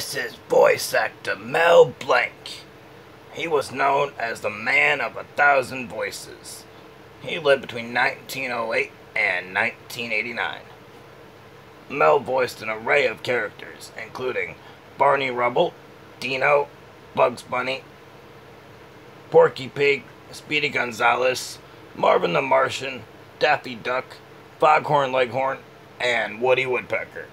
This is voice actor Mel Blanc. He was known as the man of a thousand voices. He lived between 1908 and 1989. Mel voiced an array of characters, including Barney Rubble, Dino, Bugs Bunny, Porky Pig, Speedy Gonzales, Marvin the Martian, Daffy Duck, Foghorn Leghorn, and Woody Woodpecker.